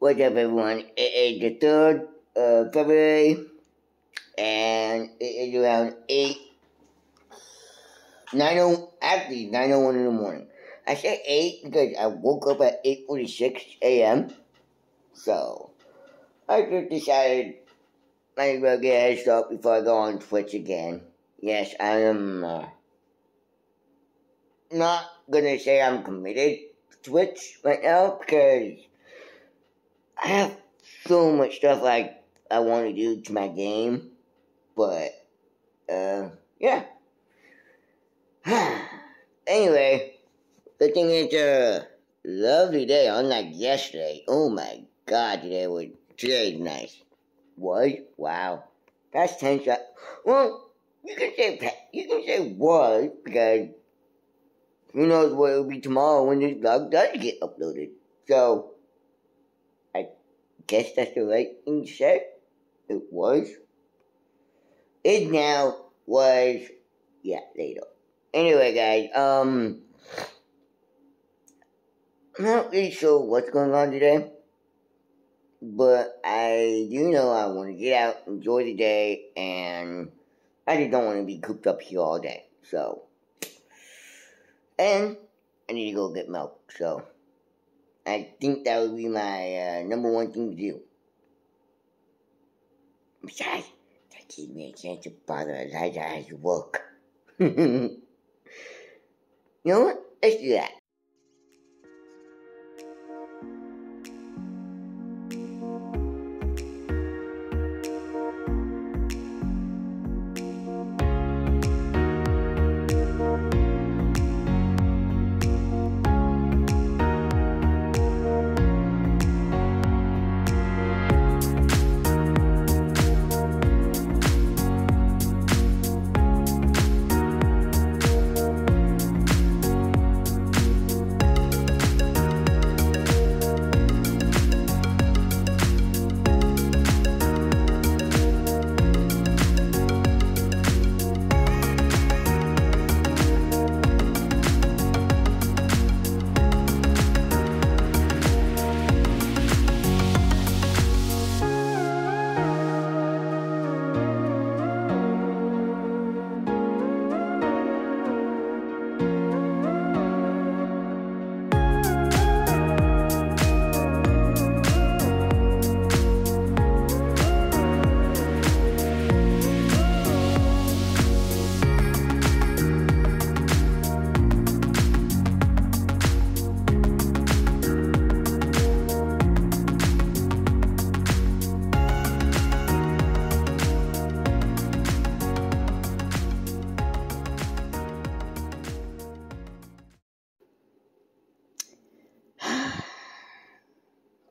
What's up, everyone? It is the 3rd of February, and it is around 8, 9, actually 9.01 in the morning. I say 8 because I woke up at 8.46 a.m., so I just decided I well get a head start before I go on Twitch again. Yes, I am uh, not gonna say I'm committed to Twitch right now because I have so much stuff like I want to do to my game, but uh, yeah. anyway, the thing is, uh, lovely day, unlike yesterday. Oh my god, today was today's nice. Was wow, that's ten shots. Well, you can say you can say was because who knows what it'll be tomorrow when this vlog does get uploaded. So guess that's the right thing to say. It was. It now was. Yeah, later. Anyway, guys, um. I'm not really sure what's going on today. But I do know I want to get out, enjoy the day, and I just don't want to be cooped up here all day. So. And I need to go get milk, so. I think that would be my uh, number one thing to do. Besides, that gives me a chance to bother Elijah at work. you know what? Let's do that.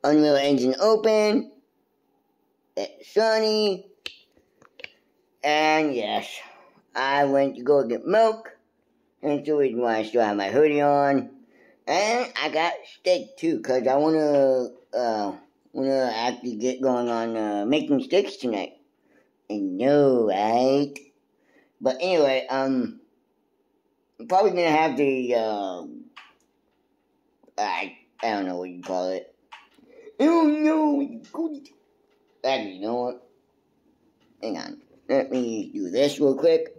Unreal Engine open. It's sunny. And yes, I went to go get milk. And the reason why I still have my hoodie on. And I got steak too, cause I wanna, uh, wanna actually get going on, uh, making steaks tonight. I know, right? But anyway, um, I'm probably gonna have the, uh, I, I don't know what you call it. Oh no, Actually, you know what? Hang on. Let me do this real quick.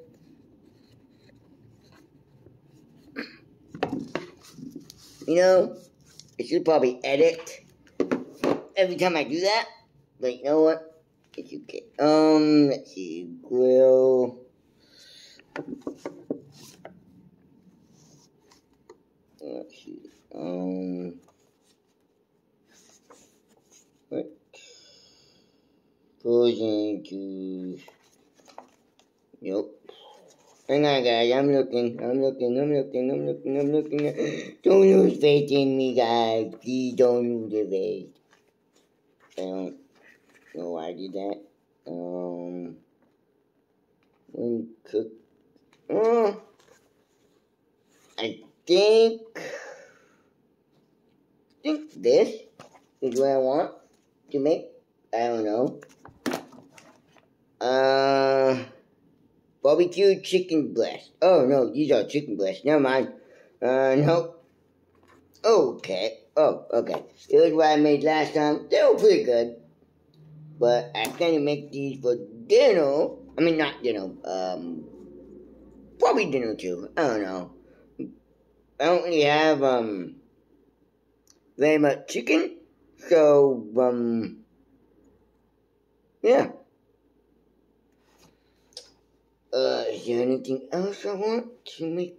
You know, I should probably edit every time I do that. But you know what? It's okay. Um, let's see. Grill. Let's see. Um. Juice. Yep. Hang on, guys. I'm looking. I'm looking. I'm looking. I'm looking. I'm looking. Don't lose faith in me, guys. Please don't lose faith. I don't know why I did that. Um, cook. Oh, I think. I think this is what I want to make. I don't know. Uh, barbecue chicken breast. Oh no, these are chicken breasts. Never mind. Uh, nope. okay. Oh, okay. Was what I made last time. They were pretty good. But I kind of make these for dinner. I mean, not dinner. Um, probably dinner too. I don't know. I don't really have um very much chicken, so um yeah. Uh, is there anything else I want to make?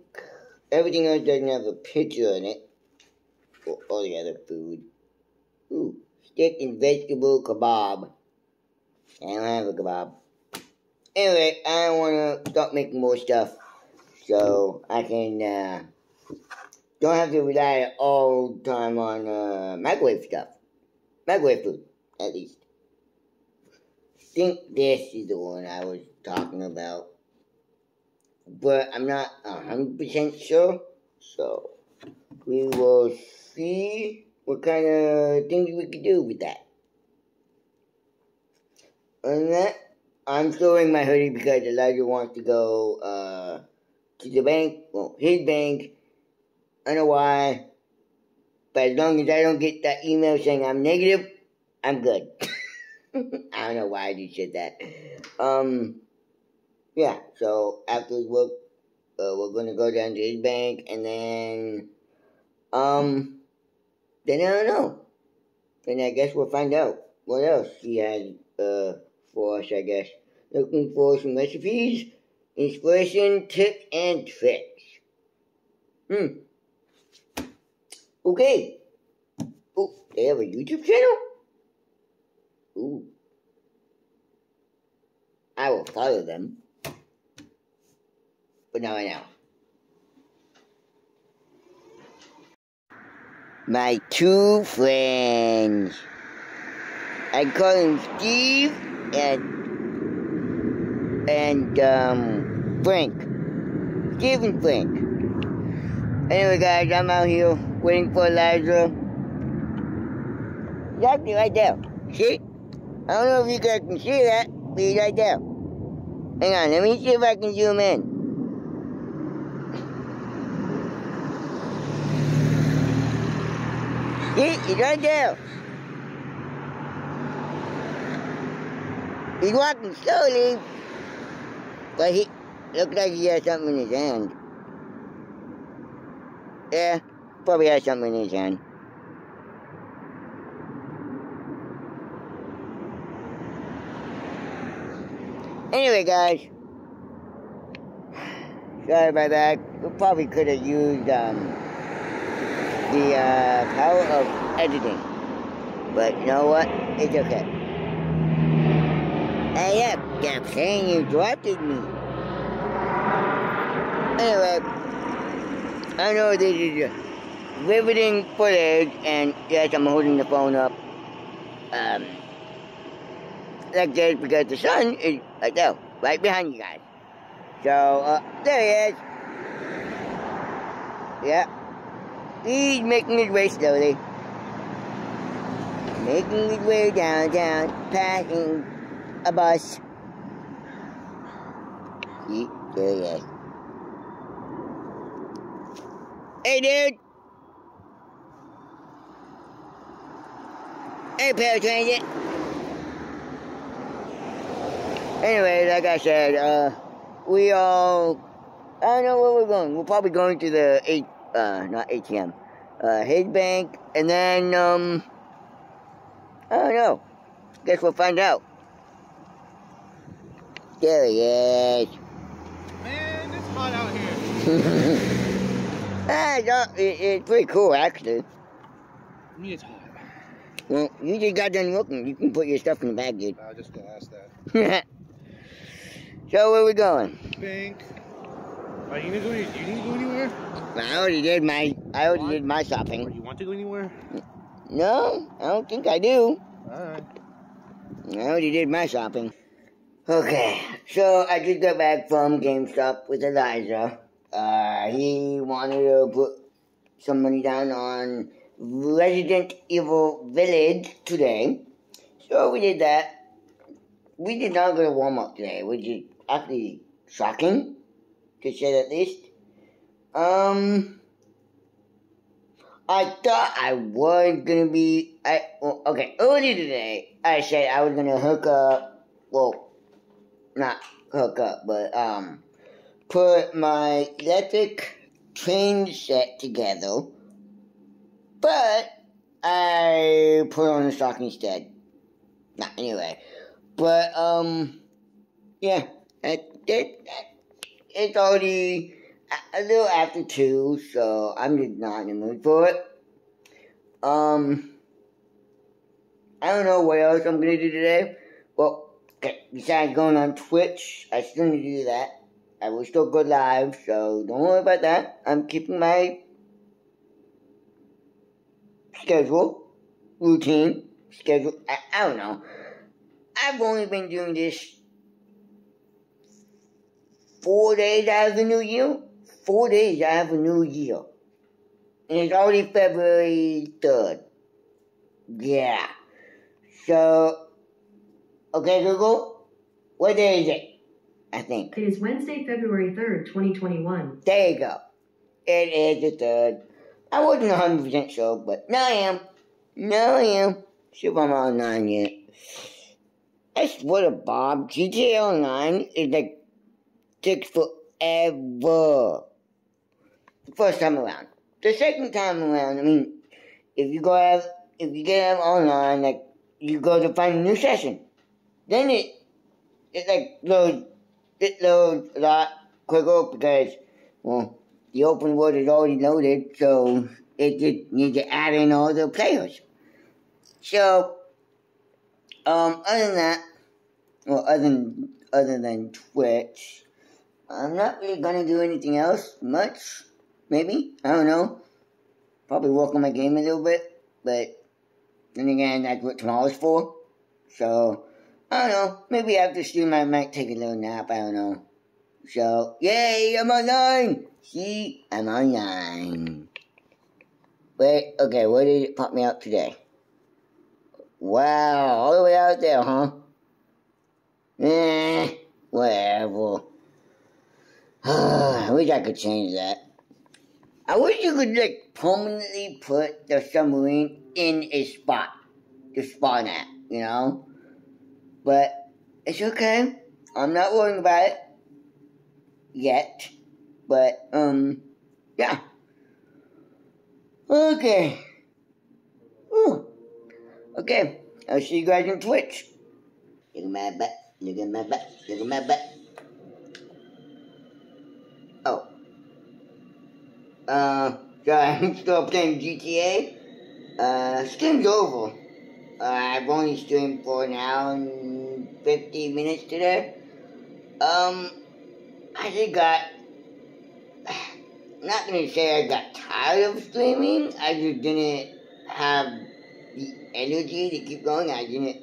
Everything else doesn't have a picture in it. Or all the other food. Ooh, steak and vegetable kebab. I don't have a kebab. Anyway, I want to start making more stuff so I can uh, don't have to rely all the time on uh, microwave stuff, microwave food at least. I think this is the one I was talking about, but I'm not hundred percent sure. So we will see what kind of things we can do with that. And that, I'm still wearing my hoodie because Elijah wants to go uh, to the bank, well, his bank. I don't know why, but as long as I don't get that email saying I'm negative, I'm good. I don't know why I just said that. Um, yeah. So after work, uh, we're gonna go down to his bank, and then, um, then I don't know. Then I guess we'll find out what else he has uh for us. I guess looking for some recipes Inspiration, tips, and tricks. Hmm. Okay. Oh, they have a YouTube channel? Ooh. I will follow them. Know. My two friends. I call them Steve and and um, Frank. Stephen Frank. Anyway, guys, I'm out here waiting for Elijah. Exactly right there. See? I don't know if you guys can see that, but he's right there. Hang on, let me see if I can zoom in. See? He's right there. He's walking slowly, but he looked like he had something in his hand. Yeah, probably has something in his hand. Anyway, guys. Sorry about that. We probably could have used um, the uh, power of editing. But you know what? It's okay. Hey up, stop saying you interrupted me. Anyway, I know this is riveting footage, and yes, I'm holding the phone up. Um, like this because the sun is right there, right behind you guys. So, uh, there he is. Yeah. He's making his way slowly. Making his way downtown, passing a bus. Yeah, yeah. Hey, dude. Hey, paratransit. Anyway, like I said, uh, we all, I don't know where we're going. We're probably going to the, eight, uh, not ATM, uh, his bank, and then, um, I don't know. Guess we'll find out. There he is. Man, it's hot out here. ah, no, it, it's pretty cool, actually. Me, it's hot. Well, you just got done looking. You can put your stuff in the bag, dude. I was just gonna ask that. so, where we going? Bank. Are you gonna go? You need to go anywhere? I already did my. I already did my Or shopping. you want to go anywhere? No, I don't think I do. All right. I already did my shopping. Okay, so I just got back from GameStop with Elijah. Uh, he wanted to put some money down on Resident Evil Village today. So we did that. We did not go to Walmart today, which is actually shocking, to say the least. Um, I thought I was gonna be. I well, okay earlier today. I said I was gonna hook up. Well, not hook up, but um, put my electric train set together. But I put on a sock instead. Nah, anyway. But um, yeah, it, it, it's already a little after two, so I'm just not in the mood for it. Um, I don't know what else I'm gonna do today. Well, okay, besides going on Twitch, I still need to do that. I will still go live, so don't worry about that. I'm keeping my schedule, routine, schedule. I, I don't know. I've only been doing this four days out of the new year. Four days out of a new year. And it's already February 3rd. Yeah. So, okay, Google, what day is it? I think. It is Wednesday, February 3rd, 2021. There you go. It is the 3rd. I wasn't 100% sure, but now I am. Now I am. See if I'm online yet. That's what a Bob, GTA Online is like takes forever. The first time around. The second time around, I mean, if you go have, if you get out online, like, you go to find a new session. Then it, it like loads, it loads a lot quicker because, well, the open world is already loaded, so it just needs to add in all the players. So, um, other than that, well, other than, other than Twitch, I'm not really gonna do anything else much. Maybe I don't know. Probably work on my game a little bit, but then again, that's what tomorrow's for. So I don't know. Maybe after stream, I might take a little nap. I don't know. So yay, I'm online. See, I'm online. Wait, okay, where did it pop me out today? Wow, all the way out there, huh? Eh, whatever. I wish I could change that. I wish you could like permanently put the submarine in a spot to spawn at, you know? But it's okay. I'm not worrying about it yet. But um yeah. Okay. Ooh. Okay. I'll see you guys on Twitch. Look at my butt. Look at my butt. Look at my butt. Uh, so I'm still playing GTA. Uh, stream's over. Uh, I've only streamed for an hour and 50 minutes today. Um, I just got, not gonna say I got tired of streaming, I just didn't have the energy to keep going. I didn't,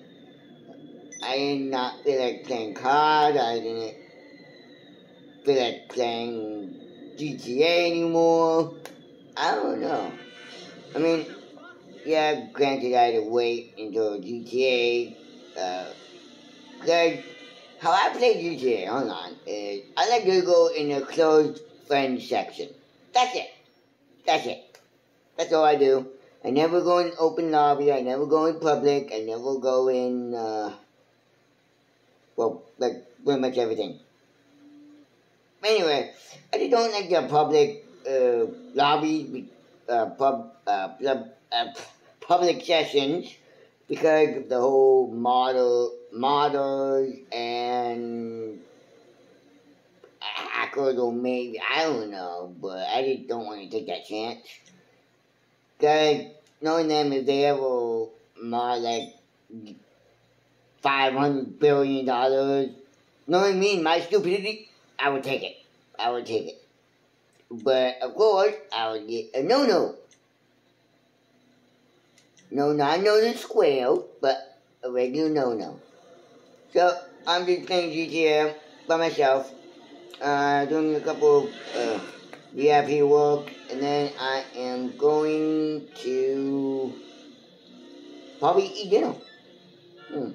I did not feel like playing cards, I didn't feel like playing GTA anymore. I don't know. I mean, yeah, granted, I had to wait until GTA. Uh, how I play GTA online is I like to go in the closed friend section. That's it. That's it. That's all I do. I never go in open lobby. I never go in public. I never go in, uh, well, like pretty much everything. Anyway, I just don't like the public uh, lobby, uh, pub, uh, uh, public sessions because of the whole model models and hackers or maybe I don't know, but I just don't want to take that chance. Cause knowing them if they ever mod like five hundred billion dollars, knowing me and my stupidity, I would take it. I would take it. But of course, I would get a no no. No, not no the square, but a regular no no. So I'm just playing GTA by myself, uh, doing a couple of uh, VIP work, and then I am going to probably eat dinner. Hmm.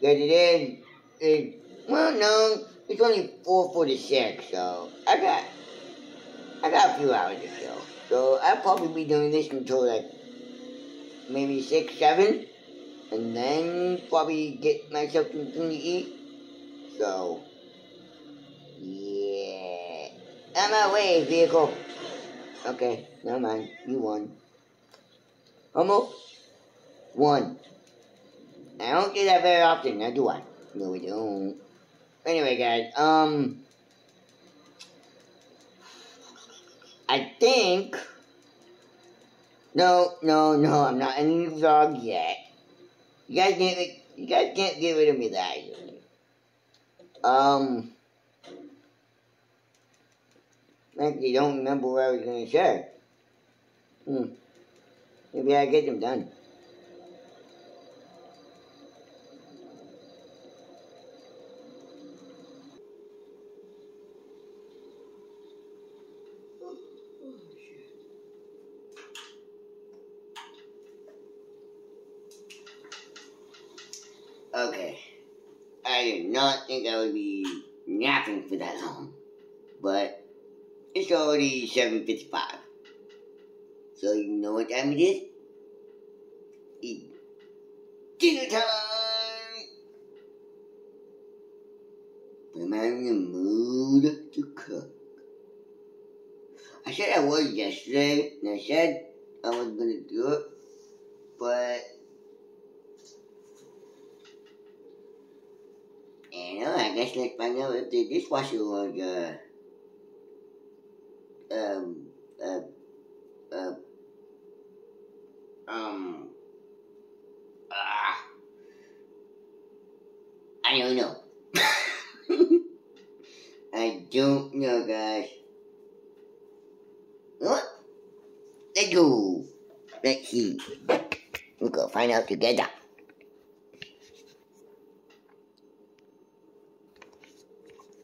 Because it is, well, no, it's only 446, so I got, I got a few hours to kill. So I'll probably be doing this until like maybe six, seven, and then probably get myself something to eat. So yeah, on my way, vehicle. Okay, never mind. You won. Almost one. I don't do that very often, now do I? No, we don't. Anyway, guys, um, I think. No, no, no, I'm not in the vlog yet. You guys can't, you guys can't get rid of me that easily. Um, actually, don't remember what I was gonna say. Hmm. Maybe I get them done. Okay. I did not think I would be napping for that long. But it's already 7.55. So you know what time it is? It's dinner time! Am I in the mood to cook? I said I was yesterday, and I said I was gonna do it, but know, I guess let's find out if the dishwasher was uh um uh uh um ah I don't know. I don't know, guys. What? Let's go. Let's see. We'll go find out together. Okay. Go find out together. Do, do, do, do,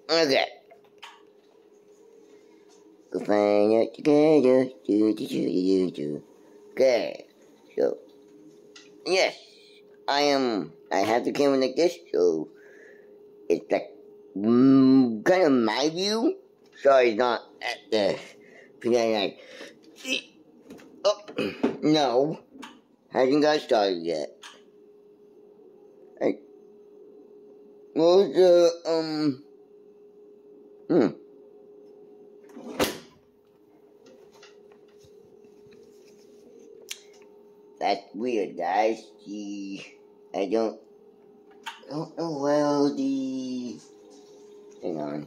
do. Okay. So, yes, I am. I have the camera like this, so it's like mm, kind of my view. Sorry, it's not at the pretend like. Oh no, hasn't got started yet. I, what was the um? Hmm. That's weird, guys. The I don't don't know well the hang on.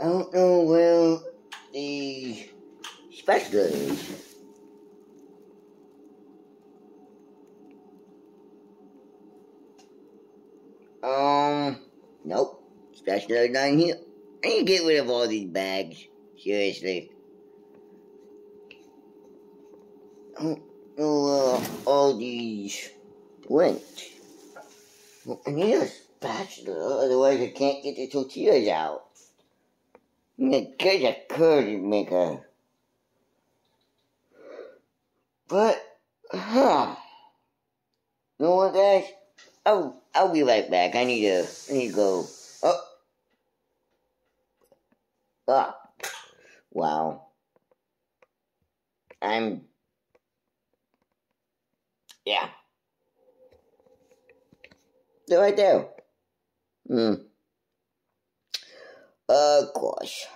I don't know well the special is. Um, nope. Special down here. I need to get rid of all these bags. Seriously. I don't uh, all these went. I need a spatula, otherwise I can't get the tortillas out. Get a curd maker. But, huh. You know what, guys? I'll, I'll be right back. I need to, I need to go. Ah. Wow. I'm, yeah. Do I do? Hmm. Of course.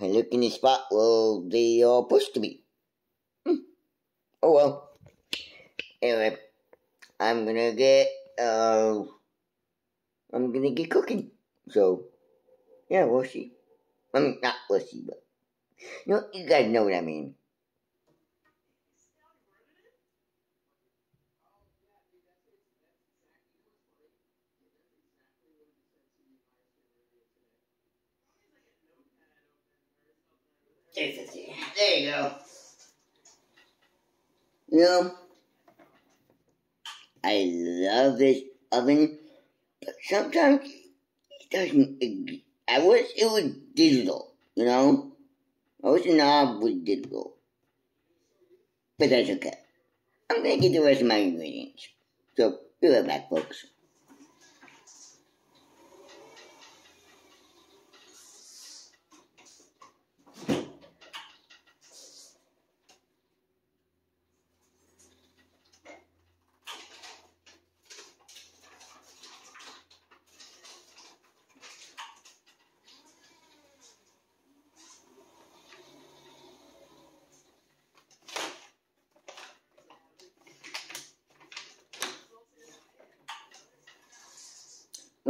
I look in the spot where they are supposed to be. Hmm. Oh well. Anyway, I'm gonna get uh, I'm gonna get cooking. So, yeah, we'll see. I mean, not see, but you know, you guys know what I mean. There you go. You know, I love this oven, but sometimes it doesn't. I wish it was digital, you know? I wish knob was digital. But that's okay. I'm gonna get the rest of my ingredients. So, be right back, folks.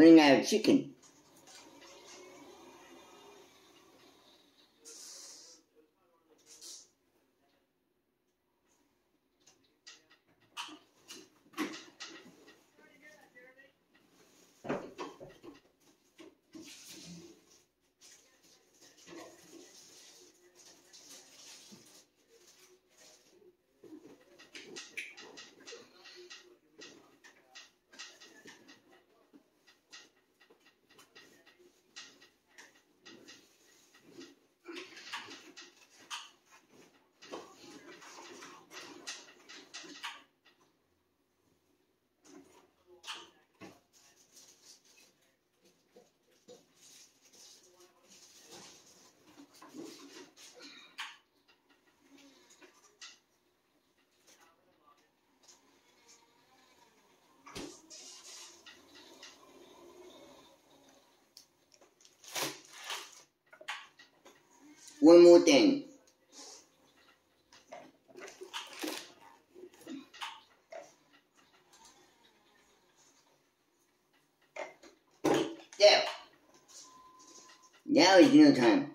running out of chicken. One more thing. There. Now is dinner time.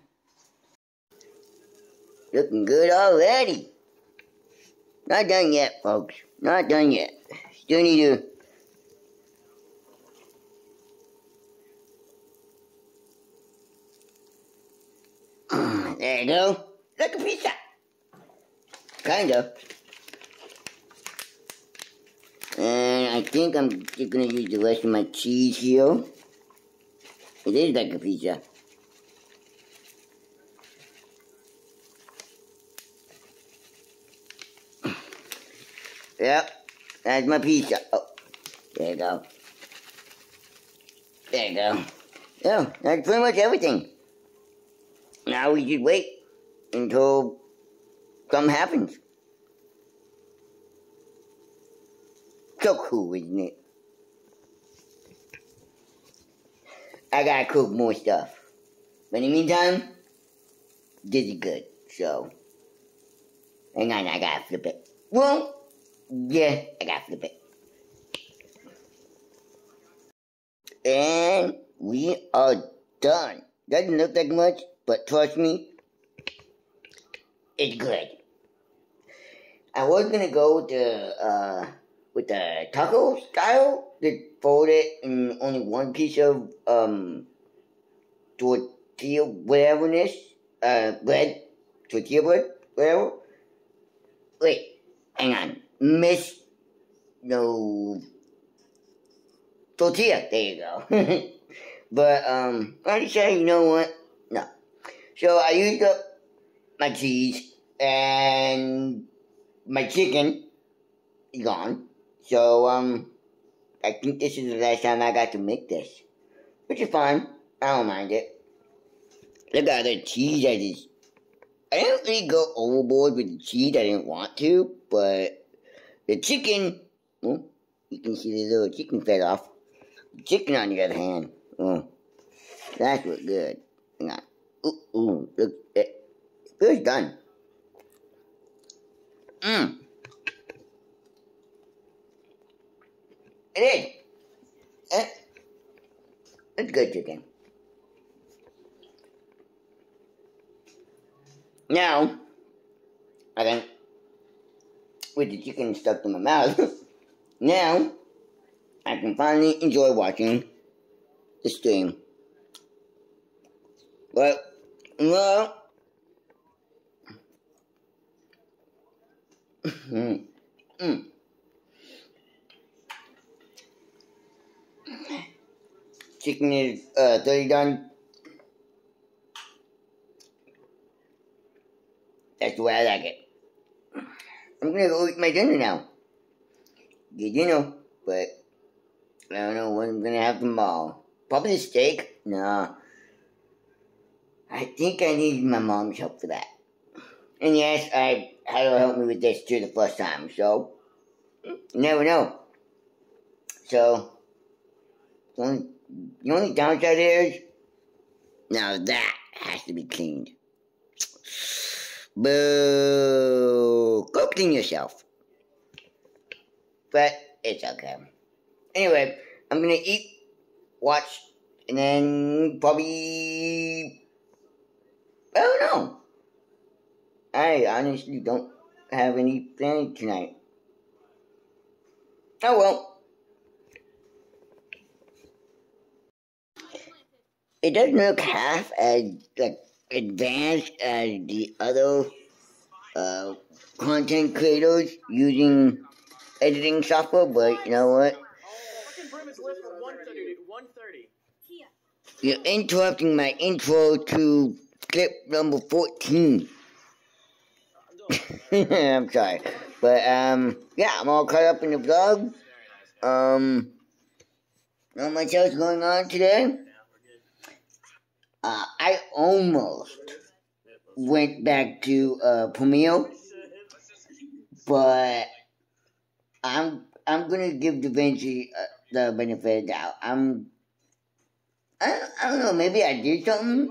Looking good already. Not done yet, folks. Not done yet. Still need to There you go. Like a pizza. Kind of. And I think I'm just gonna use the rest of my cheese here. It is like a pizza. Yep, that's my pizza. Oh, there you go. There you go. Yeah, that's pretty much everything. Now we just wait until something happens. So cool, isn't it? I gotta cook more stuff. But in the meantime, this is good. So, hang on, I gotta flip it. Well, yeah, I gotta flip it. And we are done. Doesn't look like much, but trust me, it's good. I was gonna go with the uh, with the taco style, to fold it in only one piece of um tortilla whatever this uh bread, tortilla bread, whatever. Wait, hang on, Miss no tortilla. There you go. but um, I decided, you know what? So I used up my cheese and my chicken is gone. So um, I think this is the last time I got to make this, which is fine. I don't mind it. Look at the cheese I just. I didn't really go overboard with the cheese. I didn't want to, but the chicken. Well, you can see the little chicken fed off. The chicken, on the other hand, oh, that's what good. Ooh, ooh, look, it feels done. Mmm. It is. It, it's good chicken. Now, I can, with the chicken stuck in my mouth, now I can finally enjoy watching the stream. But, well, chicken is uh, 30 done. That's the way I like it. I'm gonna go eat my dinner now. Good dinner, but I don't know what I'm gonna have tomorrow. Probably steak? No. I think I need my mom's help for that. And yes, I had her help me with this too the first time, so you never know. So the only, the only downside is now that has to be cleaned. Boo! Go clean yourself. But it's okay. Anyway, I'm gonna eat watch, and then probably I don't. I honestly don't have any plans tonight. Oh well. It doesn't look half as like advanced as the other uh, content creators using editing software, but you know what? You're interrupting my intro to clip number 14. I'm sorry. But, um, yeah, I'm all caught up in the vlog. Um, not much else going on today. Uh, I almost went back to, uh, Premiere. But, I'm, I'm gonna give DaVinci uh, the benefit of the doubt. I'm, I, I don't know, maybe I did something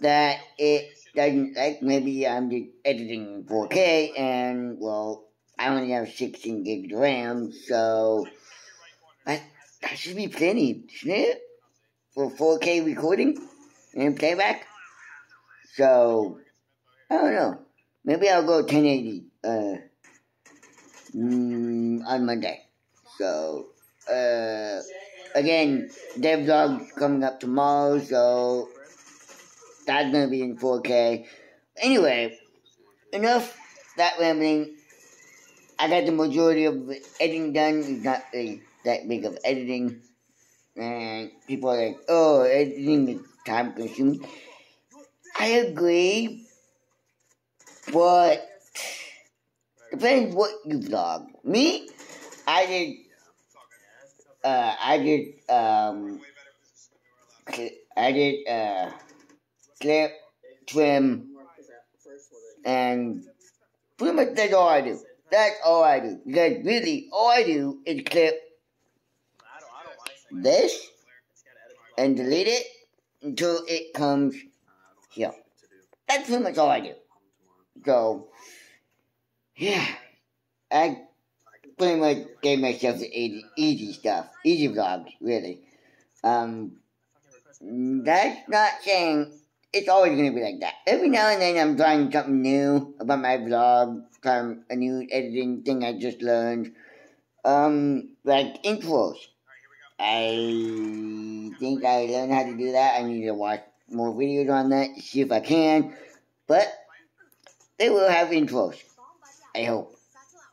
that it doesn't like. Maybe I'm just editing 4K and, well, I only have 16 gigs of RAM, so that, that should be plenty, shouldn't it? For 4K recording and playback. So, I don't know. Maybe I'll go 1080 uh, mm, on Monday. So, uh, again, dev vlog coming up tomorrow, so that's gonna be in 4K. Anyway, enough that rambling. I got the majority of the editing done. It's not really that big of editing. And people are like, oh, editing is time consuming. I agree. But depends what you vlog. Me, I did uh, I did um I did uh clip, trim, and pretty much that's all I do. That's all I do. Because really, all I do is clip this and delete it until it comes here. That's pretty much all I do. So, yeah, I pretty much gave myself the easy, easy stuff, easy vlogs, really. Um, that's not saying it's always going to be like that. Every now and then I'm trying something new about my vlog, trying a new editing thing I just learned. Um, like intros. I think I learned how to do that. I need to watch more videos on that, see if I can. But they will have intros. I hope.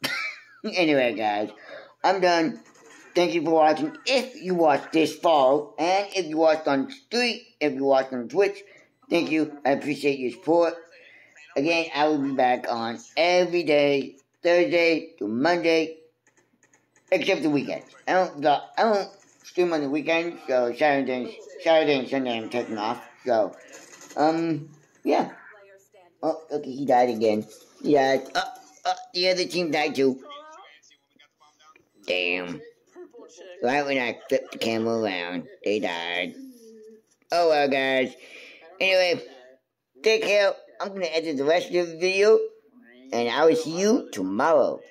anyway, guys, I'm done. Thank you for watching. If you watched this fall, and if you watched on Street, if you watched on Twitch, Thank you. I appreciate your support. Again, I will be back on every day, Thursday to Monday, except the weekends. I don't, I don't stream on the weekends, so Saturday, Saturday and Sunday I'm taking off. So, um, yeah. Oh, okay, he died again. Died. Oh, oh, the other team died too. Damn. Right when I flipped the camera around, they died. Oh well, guys. Anyway, take care. I'm going to edit the rest of the video. And I will see you tomorrow.